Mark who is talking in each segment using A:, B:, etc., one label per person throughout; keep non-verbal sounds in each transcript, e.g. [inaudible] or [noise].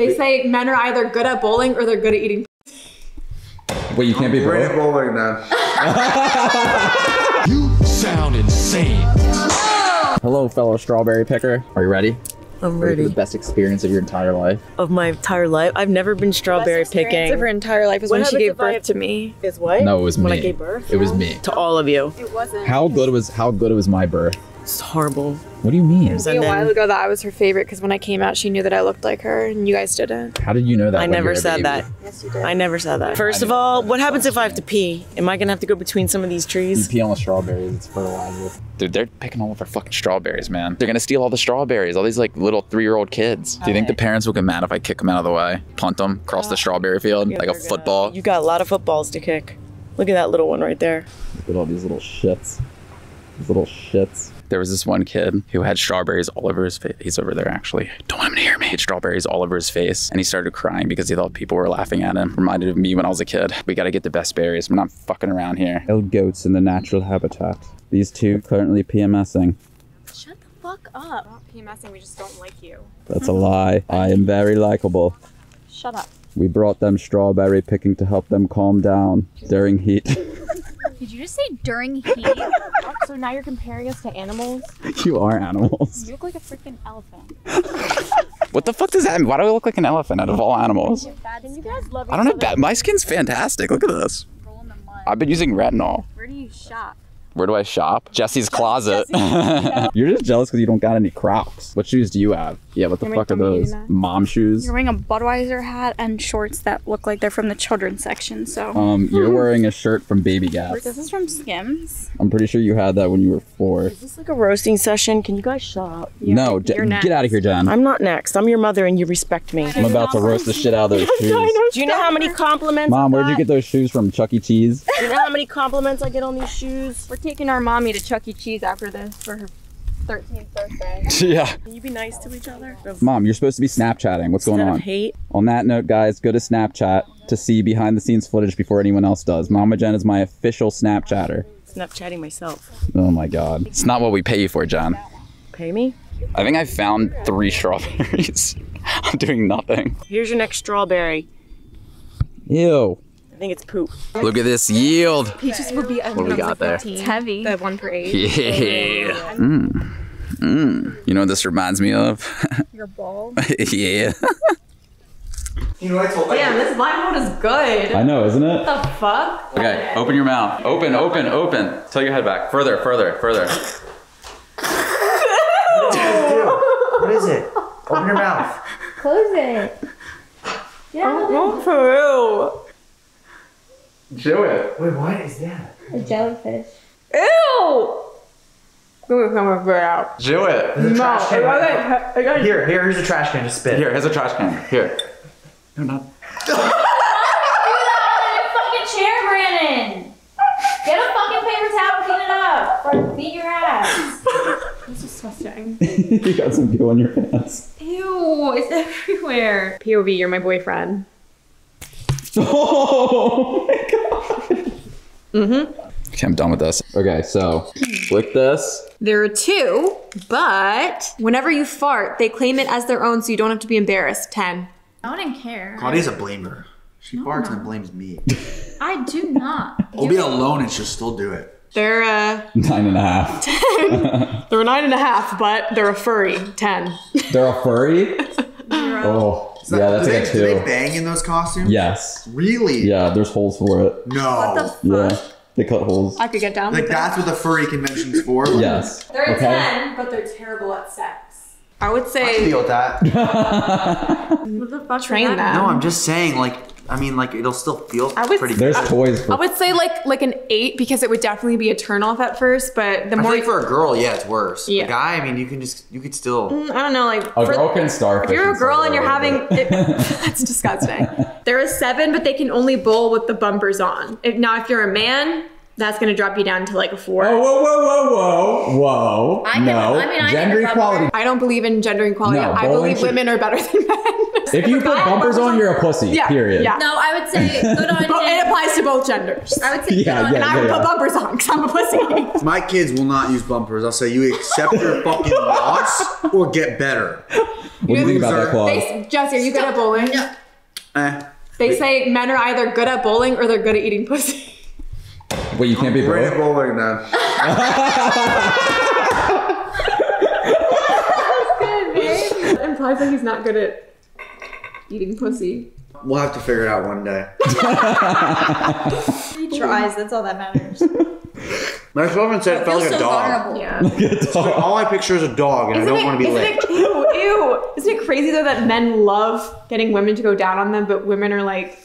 A: They say men are either good at bowling or they're good at eating.
B: Wait, you can't be
C: Great at
B: both?
C: bowling then. [laughs]
D: You sound insane.
B: Hello, fellow strawberry picker. Are you ready?
E: I'm
B: Ready for the best experience of your entire life?
E: Of my entire life, I've never been strawberry picking.
A: Of her entire life is
E: What
A: when she gave birth to me.
E: Is what?
B: No, it was
E: when
B: me.
E: I gave birth
B: It was me.
E: to all of you.
A: It wasn't.
B: How good was how good was my birth?
E: It's horrible.
B: What do you mean?
A: It
E: was
A: a
E: while
A: ago that I was her favorite because when I came out, she knew that I looked like her, and you guys didn't.
B: How did you know that?
E: I never said
B: baby?
E: that.
A: Yes, you did.
E: I never said that. First of all, what happens if I have to pee? Am I gonna have to go between some of these
B: You
E: trees?
B: pee on the strawberries. It's fertilizer.
F: Dude, they're picking all of our fucking strawberries, man. They're gonna steal all the strawberries. All these like little three-year-old kids. Do you think the parents will get mad if I kick them out of the way, punt them across the oh. strawberry field like a
E: gonna-
F: football?
E: You got a lot of footballs to kick. Look at that little one right there.
B: Look at all these little shits. These little shits.
F: There was this one kid who had strawberries all over his face. He's over there actually. Don't want him to hear me. He had strawberries all over his face, and he started crying because he thought people were laughing at him. Reminded of me when I was a kid. We got to get the best berries. We're not fucking around here.
B: Wild goats in the natural habitat. These two currently PMSing.
A: Shut the fuck up. We're not PMSing, we just don't like you.
B: That's a lie. I am very likable.
A: Shut up.
B: We brought them strawberry picking to help them calm down during heat. [laughs] [laughs]
G: Did you just say during heat?
A: Oh, so now you're comparing us to animals?
B: you are animals.
G: you look like a freaking elephant. [laughs]
F: What the fuck does that mean? Why do I look like an elephant out of all animals?
G: You guys love
F: I don't have bad. My skin's fantastic. Look at this.
G: roll in the mud.
F: I've been using retinol.
G: Where do you shop?
F: Where do I shop? Jesse's closet. [laughs]
B: You're just jealous because you don't got any Crocs. What shoes do you have? Yeah, what the
A: You're
B: fuck are those?
A: eat.
B: Mom shoes?
G: You're wearing a Budweiser hat and shorts that look like they're from the children's section. So
B: Um, you're wearing a shirt from Baby Gap.
G: this is from Skims.
B: I'm pretty sure you had that when you were four.
E: Is this like a roasting session? Can you guys shut up?
B: no, Jen-
G: you're
B: get out of here, Jen. I'm,
E: I'm not next. I'm your mother and you respect me.
B: I'm about to roast the shit out of those [laughs] shoes.
E: Do you know how many compliments?
B: Mom, where'd you get those shoes from? Chuck E. Cheese?
E: Do [laughs] you know how many compliments I get on these shoes?
A: We're taking our mommy to Chuck E. Cheese after this for her 13th birthday. [laughs]
F: yeah.
E: Can you be nice to each other?
B: Mom, you're supposed to be Snapchatting. What's going
E: Instead of
B: on?
E: hate.
B: On that note, guys, go to Snapchat to see behind the scenes footage before anyone else does. Mama Jen is my official Snapchatter.
E: Snapchatting myself.
B: Oh my god.
F: It's not what we pay you for, John.
E: Pay me?
F: I think I found three strawberries. [laughs] I'm doing nothing.
E: Here's your next strawberry.
B: Ew.
E: I think it's poop.
F: Look at this yield.
A: Peaches would be
F: What do we got there?
G: It's heavy.
A: The one for eight.
F: Yeah. Mm. Mm. You know what this reminds me of? [laughs]
G: Your ball.
F: yeah.
C: You know, I told
A: Damn, this live mode is good.
B: I know, isn't it?
A: What the fuck?
F: Okay, open your mouth. Open, open, open. Tilt your head back. Further, further, further. [laughs]
C: What is it? Open your mouth.
G: Close it. Yeah,
A: Oh, for real.
F: Do it.
C: Wait, what is that?
G: a jellyfish.
A: Ew! We're gonna figure it out.
F: Do it.
C: There's a
A: No,
C: trash can. right-
A: it. I got.
C: Here, here, here's a trash can. Just spit.
F: Here, here's a trash can. Here. No, not. [laughs]
G: fucking chair, Brandon. Get a fucking paper towel, and clean it up, or beat your ass. [laughs]
A: That's disgusting. [laughs]
B: you got some goo on your pants.
A: Ew, it's everywhere. POV, you're my boyfriend.
B: Oh my god.
F: Okay, I'm done with this.
B: Okay, so click this.
A: There are two, but whenever you fart, they claim it as their own so you don't have to be embarrassed. 10.
G: I wouldn't care.
C: Claudia's a blamer. She farts and blames me. [laughs]
G: I do not.
C: We'll be alone and she'll still do it.
A: They're uh
B: Nine and a half. [laughs]
A: they're a nine and a half, but they're a furry. 10.
B: They're a furry? [laughs] oh. Yeah, that's
C: do
B: like
C: they,
B: a
C: Do they bang in those costumes?
B: Yes.
C: Really?
B: Yeah, there's holes for it.
C: No.
B: Yeah. They cut holes.
A: I could get down
C: Like
A: with that.
C: that's what the furry convention's for. [laughs]
B: Yes.
A: They're a
B: Okay.
A: 10, but they're terrible at sex. I would
C: I can
A: say
C: deal with that. [laughs]
A: what the fuck train them.
C: No, I'm just saying, like, I mean, like, it'll still feel
A: I would-
C: pretty
B: There's
C: good.
B: toys
A: I would say like like an eight because it would definitely be a turn off at first, but the
C: I
A: more
C: think for a girl, yeah, it's worse.
A: Yeah.
C: A guy, I mean, you can just, you could still.
A: Mm, I don't know, like
B: a
A: for-
B: girl can starfish.
A: if you're a girl and you're having
B: but-
A: it, [laughs] that's disgusting. There is seven, but they can only bowl with the bumpers on. If, now, if you're a man, that's gonna drop you down to like a four.
B: Oh, whoa, whoa, whoa, whoa, whoa.
G: I can-
B: no.
G: I mean, I
B: Gender equality.
A: I don't believe in gender equality.
B: No,
A: I believe
B: should-
A: women are better than men.
B: If you put bumpers on, you're a pussy.
A: Yeah,
B: Period.
A: yeah.
G: No, I would say [laughs] good on
A: But it
G: him.
A: applies to both genders.
G: I would say
B: Yeah,
G: good on
B: yeah,
A: and I would
B: yeah.
A: put bumpers on because I'm a pussy. [laughs]
C: My kids will not use bumpers. I'll say, you accept your [laughs] fucking loss or get better.
B: What do you think about that,
C: Loser.
B: Claude?
A: They, Jesse, are you good at bowling?
C: Eh.
A: They say men are either good at bowling or they're good at eating pussy.
B: Wait, you can't be
C: Great at
B: both?
C: bowling then.
A: That implies that he's not good at eating pussy.
C: We'll have to figure it out one day. [laughs]
G: He tries. That's all that matters.
C: My girlfriend said it felt like a dog.
A: Yeah.
C: All I picture is a dog, and I don't want to be
A: isn't
C: licked.
A: it, ew, ew. Isn't it crazy though that men love getting women to go down on them, but women are like,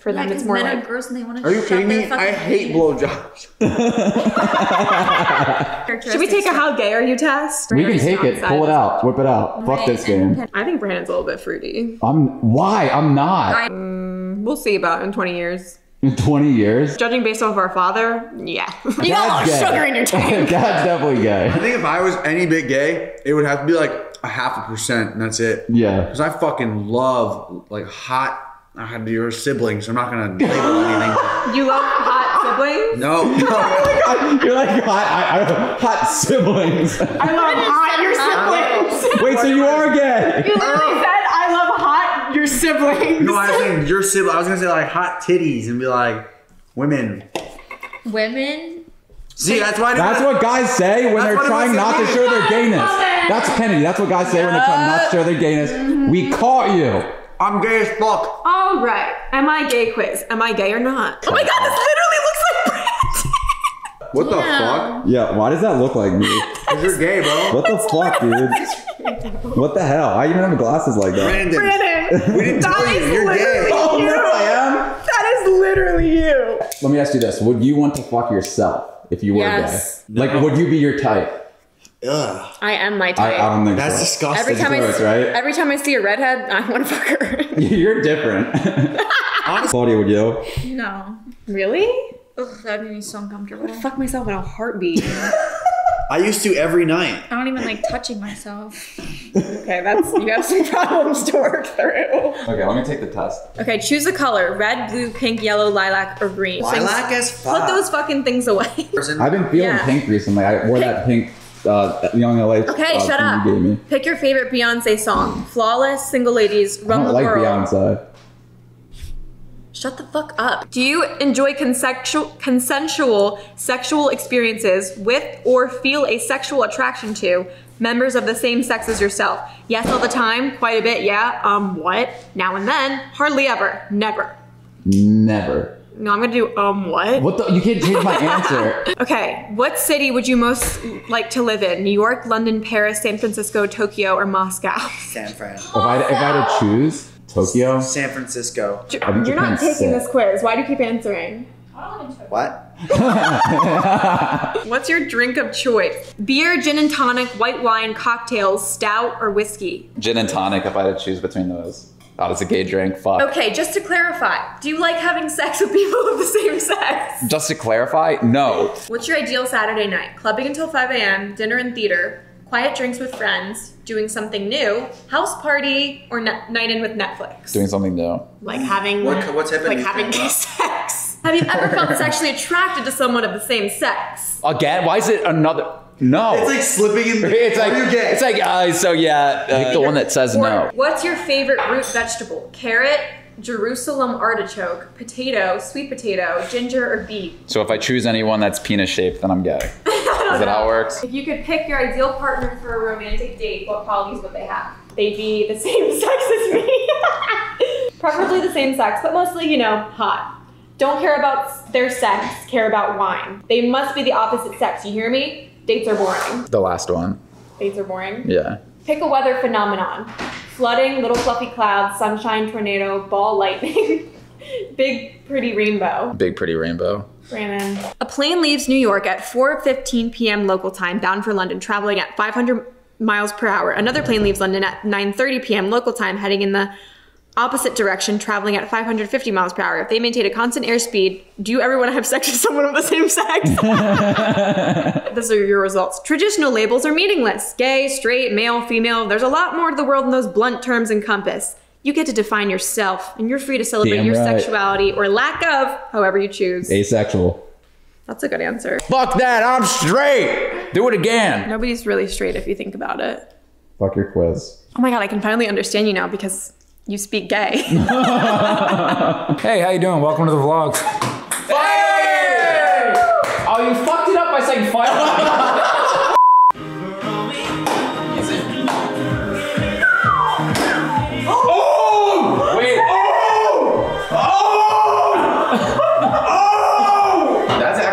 A: for them, it's more
G: men are
A: like.
G: gross and they want to.
C: Are you kidding me? I hate blowjobs. [laughs]
A: Should we take a how gay are you test?
B: We can take it. Pull it out. Whip it out. Fuck this game.
A: I think Brandon's a little bit fruity.
B: I'm. Why? I'm not.
A: Mm, we'll see about in 20 years.
B: In 20 years.
A: Judging based off our father, yeah. [laughs] you got a lot of sugar in your [laughs] tank.
B: Dad's definitely gay.
C: I think if I was any bit gay, it would have to be like a half a percent, and that's it.
B: Yeah.
C: Because I fucking love like hot. I had your siblings. I'm not gonna label anything. [laughs]
A: You love hot siblings?
C: No, no. [laughs]
B: You're like hot, I, I, hot siblings.
A: I love hot your siblings.
B: Wait, so you are gay?
A: you literally said I love hot your siblings.
C: No, I was saying your sibling. I was gonna say like hot titties and be like women.
G: Women.
C: See, that's why.
B: That's what guys say when
C: That's
B: they're trying not to show their gayness. That's Kennedy. That's what guys say when they're trying not to show their gayness. We caught you.
C: I'm gay as fuck.
A: All right. Am I gay quiz? Am I gay or not? Oh my god, this literally looks like Brandon.
C: What the fuck?
B: Yeah, why does that look like me? [laughs]
C: Cause you're gay, bro.
B: What the fuck, dude? What the hell? I even have glasses like that.
C: Brandon.
A: Brandon. [laughs]
C: We didn't tell you. You're gay.
A: literally
B: Oh,
A: you.
B: no, I am.
A: That is literally you.
B: Let me ask you this: Would you want to fuck yourself if you were
A: Yes.
B: gay? Like, would you be your type?
C: Ugh.
A: I am my type.
B: I don't think
C: That's
B: so.
C: disgusting.
A: every time I see,
B: right?
A: every time I see a redhead, I want to fuck her. [laughs]
B: You're different. [laughs] Claudia, would you?
G: No.
A: really?
G: Ugh, that made me so uncomfortable.
A: Fuck myself in a heartbeat. [laughs]
C: I used to every night.
G: I don't even like touching myself.
A: okay, that's you have some problems to work through.
B: Okay, let me take the test.
A: Okay, choose a color: red, blue, pink, yellow, lilac, or green.
C: Lilac as fuck.
A: Put those fucking things away.
B: I've been feeling
A: Yeah.
B: pink recently. I wore that pink uh, Young LA.
A: Okay,
B: uh,
A: shut up.
B: You.
A: Pick your favorite Beyonce song: "Flawless," "Single Ladies,"
B: I
A: "Run
B: don't
A: the
B: like
A: World."
B: Beyonce.
A: Shut the fuck up. Do you enjoy consensual, consensual sexual experiences with or feel a sexual attraction to members of the same sex as yourself? Yes, all the time. Quite a bit. Yeah. Um, what? Now and then. Hardly ever. Never.
B: Never.
A: No, I'm gonna do um what?
B: What the? You can't change my answer. [laughs]
A: Okay, what city would you most like to live in? New York, London, Paris, San Francisco, Tokyo, or Moscow?
C: San Fran.
B: If I, if I had to choose, Tokyo.
C: San Francisco.
B: think
A: You're not taking
B: sick.
A: this quiz. Why do you keep answering?
C: What? [laughs]
A: What's your drink of choice? Beer, gin and tonic, white wine, cocktails, stout, or whiskey?
F: Gin and tonic if I had to choose between those. Thought it's a gay drink. Fuck.
A: Okay, just to clarify, do you like having sex with people of the same sex?
F: Just to clarify, no.
A: What's your ideal Saturday night? Clubbing until 5 a.m., dinner and theater, quiet drinks with friends, doing something new, house party, or ne- night in with Netflix?
F: Doing something new.
A: like having
C: What- what's happening
A: like having
C: with
A: gay sex. Have you ever felt sexually attracted to someone of the same sex?
F: Again? Why is it another? No.
C: It's like slipping in. the. [laughs]
F: It's like
C: Are you gay?
F: it's like uh, so yeah. Pick the one that says
A: Or
F: no.
A: what's your favorite root vegetable? Carrot, Jerusalem artichoke, potato, sweet potato, ginger, or beet?
F: So if I choose anyone that's penis shaped, then I'm gay. [laughs] Is that how it works?
A: If you could pick your ideal partner for a romantic date, what qualities would they have? They'd be the [laughs] same sex as me. Preferably the same sex, but mostly, you know, hot. Don't care about their sex, care about wine. They must be the opposite sex, you hear me? Dates are boring.
F: The last one.
A: Dates are boring.
F: Yeah.
A: Pick a weather phenomenon. Flooding, little fluffy clouds, sunshine, tornado, ball lightning, [laughs] big pretty rainbow.
F: Big pretty rainbow.
A: Brandon. A plane leaves New York at 4:15 p.m. local time, bound for London, traveling at 500 miles per hour. Another plane leaves London at 9:30 p.m. local time, heading in the opposite direction, traveling at 550 miles per hour. If they maintain a constant airspeed, do you ever want to have sex with someone of the same sex? [laughs] Those are your results. Traditional labels are meaningless. Gay, straight, male, female. There's a lot more to the world than those blunt terms encompass. You get to define yourself, and you're free to celebrate
B: Damn
A: your
B: right.
A: sexuality or lack of, however you choose.
B: Asexual.
A: That's a good answer.
F: Fuck that! I'm straight. Do it again.
A: Nobody's really straight if you think about it.
B: Fuck your quiz.
A: Oh my god, I can finally understand you now because you speak gay. [laughs]
H: Hey, how you doing? Welcome to the vlog.
I: Oh, you fucked it up by saying fire. [laughs]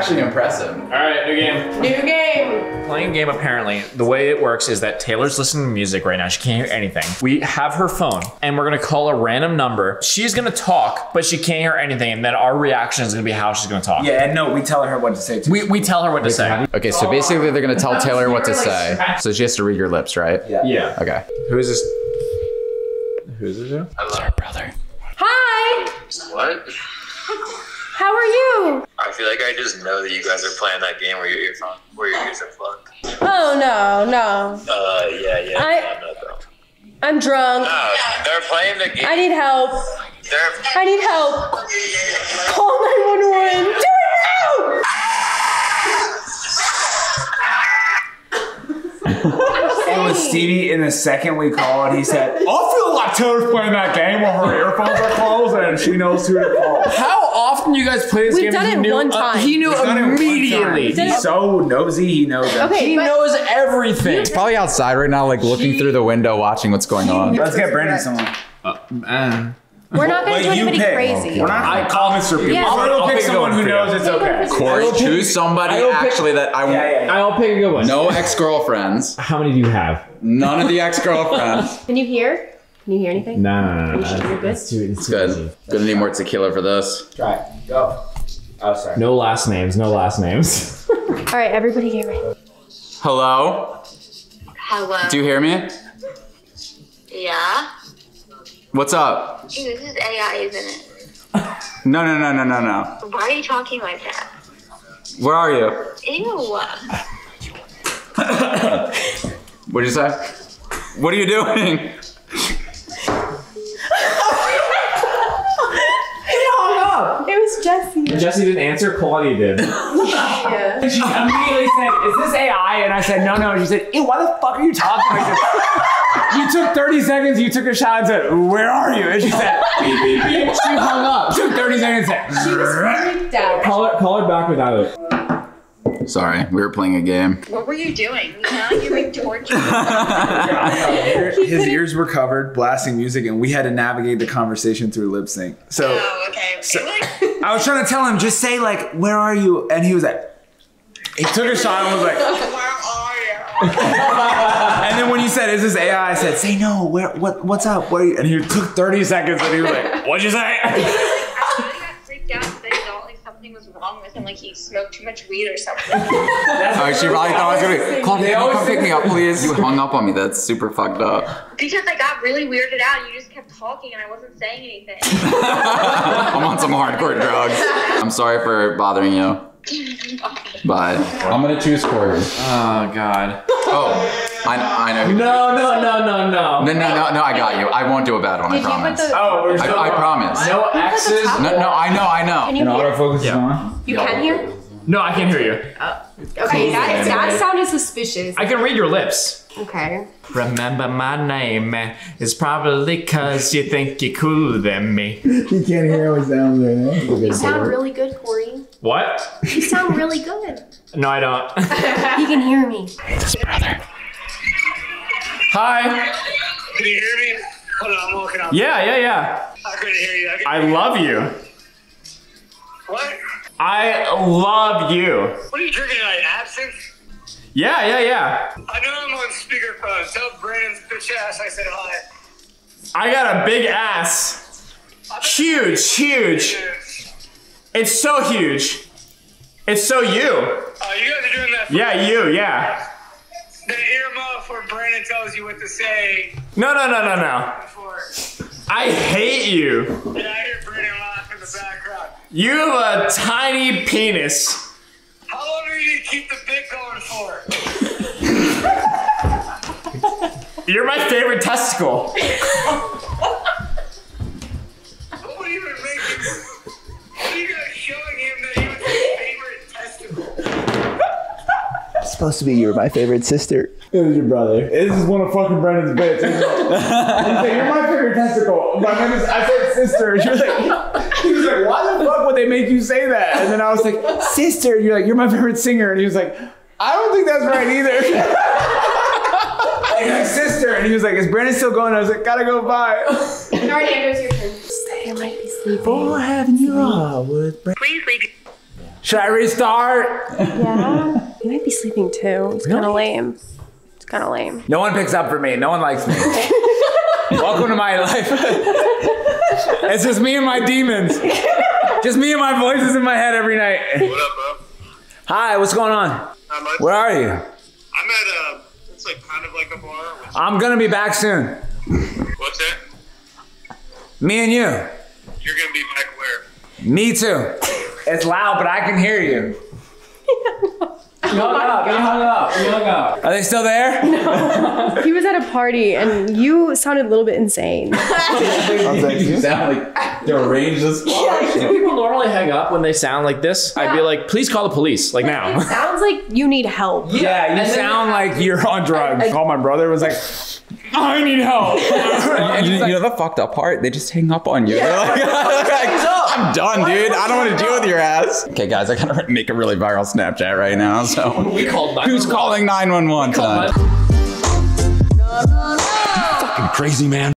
F: actually impressive.
I: All right, new game.
A: New game.
I: Playing game apparently, the way it works is that Taylor's listening to music right now. She can't hear anything. We have her phone and we're gonna call a random number. She's gonna talk, but she can't hear anything, and then our reaction is gonna be how she's gonna talk.
H: Yeah, and no, we tell her what to say. Too.
I: We, we tell her what to say.
F: Okay, so basically they're gonna tell Taylor what to say. So she has to read your lips, right?
I: Yeah. Yeah.
F: Okay.
I: Who is this? Who is this?
F: It's Her brother.
A: Hi.
J: What?
A: How are you?
J: I feel like I just know that you guys are playing that game where your earphone, where your ears are plugged.
K: Oh no, no.
J: Uh, yeah, yeah.
K: I-
J: yeah, no, no.
K: I'm drunk.
J: No, they're playing the game.
K: I need help.
J: They're
K: I need help. Call 911. Do it now! [laughs]
H: And with Stevie, in the second we called, he said, "I feel like Taylor's playing that game while her earphones are closed and she knows who to call."
I: How often you guys play this
K: We've
I: game?
K: done it
I: knew-
K: one
I: uh,
K: time.
I: he knew
H: We've done it one time.
I: immediately.
H: He's so nosy. He knows. everything.
K: Okay,
I: He
K: but
I: knows everything.
B: He's Probably outside right now, like looking through the window, watching what's going on.
H: Let's get Brandon someone.
K: we're not gonna
H: But
K: do
H: you
K: anybody
H: pick.
K: crazy.
H: We're not
I: I
H: gonna call Mr. People.
K: Yeah.
H: I'm gonna
I: I'll
H: pick
I: pick
H: someone who knows it's okay.
B: Cory,
I: will
B: choose somebody
I: I will pick-
B: actually that I want.
H: Yeah, yeah, yeah.
I: I'll pick a good one.
B: No ex girlfriends.
I: How many do you have?
B: None of the ex girlfriends.
K: Can you hear? Can you hear anything?
I: No, no, no, no.
K: should do
I: That's,
K: good.
I: too, it's too
B: Good.
I: easy.
B: Gonna need more tequila for this.
H: Try it. Go. Oh, sorry.
I: No last names. No last names. [laughs]
K: All right, everybody get ready.
B: Hello?
J: Hello.
B: Do you hear me?
J: Yeah.
B: What's up?
J: Dude, this is AI, isn't it? [laughs]
B: No, no, no, no, no, no.
J: Why are you talking like that?
B: Where are you?
J: Ew. [laughs]
B: What'd you say? What are you doing?
K: It was Jesse.
I: Jesse didn't answer. Claudia did. [laughs]
K: Yeah.
H: She immediately said, "Is this AI?" And I said, "No, no." And she said, "Ew, why the fuck are you talking like this?" You took 30 seconds. You took a shot and said, "Where are you?" And she said, "Beep beep beep." She hung up. Took 30 seconds. And said,
K: She was freaked out.
I: call it. Call it back without it.
B: Sorry, we were playing a game.
J: What were you doing? You sound like you're being tortured.
H: His ears were covered, blasting music, and we had to navigate the conversation through lip sync. So
J: oh, okay.
H: I was trying to tell him, just say like, "Where are you?" And he was like, he took a shot and was like, [laughs]
J: Where are you?
H: and then when you said, "Is this AI?" I said, "Say no. Where? What? What's up? Where?" Are you? And he took 30 seconds, and he was like, "What'd you say?"
J: I really got freaked out because I thought like something was wrong with him, like he smoked too much weed or something. [laughs]
B: Oh, she probably thought I was gonna be. Claudia, can you come pick me up, please? You hung up on me. That's super fucked up.
J: because I got really weirded out and you just kept talking and I wasn't saying anything. [laughs]
B: I'm on some hardcore drugs. I'm sorry for bothering you. [laughs] Bye. I'm gonna choose Cory.
I: Oh God.
B: Oh, I, I know.
I: No, no, no, no, no.
B: No, no, no, no, I got you. I won't do a bad one, I
K: Did you put
B: promise.
K: the?
H: Oh, we're
B: I, I promise.
I: No X's.
B: No, no, I know, I know.
K: Can you hear?
H: autofocus is on.
K: You can hear?
I: No, I can't hear you.
K: Oh, okay, that, that sounded suspicious.
I: I can read your lips.
K: Okay.
I: Remember my name eh? is probably cause you think you're cooler than me.
H: you can't hear how he sounds right now.
K: You sound really good, Cory.
I: What?
K: You sound really good. [laughs]
I: No, I don't. [laughs]
K: You can hear me.
I: Hi.
J: Can you hear me? Hold on, I'm walking out.
I: Yeah, yeah, yeah.
J: I couldn't hear you. I
I: I love you.
J: what?
I: I love you.
J: What are you drinking tonight? Absinthe?
I: Yeah, yeah, yeah.
J: I know I'm on speakerphone. Tell Brandon's bitch ass I said hi.
I: I got a big ass. Huge, huge. It's so huge. It's so you.
J: Uh, you guys are doing that
I: Yeah, you, yeah.
J: The earmuff where Brandon tells you what to say
I: No, no, no, no, no.
J: before.
I: I hate you.
J: Yeah, I hear Brandon laugh in the background.
I: You have a tiny penis.
J: How long are you gonna keep the bit going for? [laughs]
I: You're my favorite testicle. [laughs]
L: supposed to be you were my favorite sister.
H: It was your brother. This is one of fucking Brandon's bits. [laughs] He's like, you're my favorite testicle. My name is, I said sister. You're like, [laughs] he was like, why the fuck would they make you say that? And then I was like, sister. And you're like, you're my favorite singer. And he was like, I don't think that's right either. [laughs] And you're like, sister. And he was like, is Brandon still going? I was like, gotta go by.
G: Alright, Andrew, it's your turn.
K: Stay, I might be sleeping.
L: For having you on with Brandon.
J: Please leave.
H: Should I restart?
K: Yeah. You might be sleeping too. It's kind of lame. It's kind of lame.
H: No one picks up for me. No one likes me. [laughs] Welcome to my life. [laughs] it's just me and my demons. Just me and my voices in my head every night.
M: What up, bro?
H: Hi, what's going on?
M: Not much.
H: Where are you?
M: I'm at a. It's like kind of like a bar.
H: I'm gonna be back soon.
M: what's that?
H: Me and you.
M: You're gonna be back where?
H: Me too. It's loud, but I can hear you. [laughs]
I: You hung up. You hung up. You hung up.
H: Are they still there? [laughs] No.
K: He was at a party and you sounded a little bit insane. [laughs]
B: Oh, oh, you sound like deranged as fuck.
I: Do people normally hang up when they sound like this? I'd be like, please call the police, like now.
K: Sounds like you need help.
H: Yeah, you sound like you're on drugs. Call my brother was like, I need help.
B: And you, you know the fucked up part? They just hang up on you. They're like, I'm done, dude. I don't want to deal with your ass. Okay, guys, I gotta [laughs] make a really viral Snapchat right now. So [laughs]
I: We called
B: who's calling 911 tonight?
D: Fucking crazy, man.